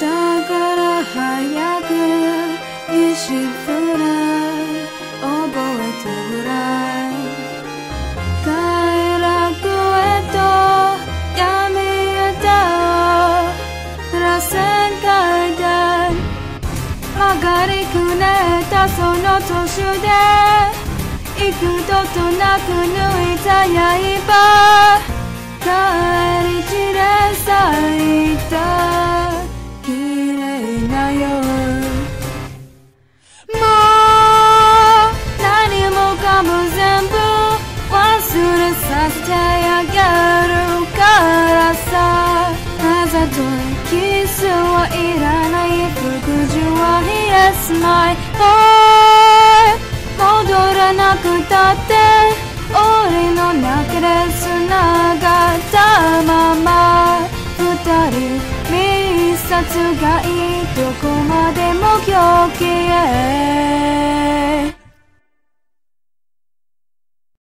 だから早く一瞬くなたその年で幾度となく抜いた刃帰りきれ咲いた。綺麗な夜。もう何もかも全部忘れさせてあげるからさ。あざといキスはいる Yes my boy 戻らなくたって俺の中で繋がったまま二人密殺がいいどこまでも狂気へ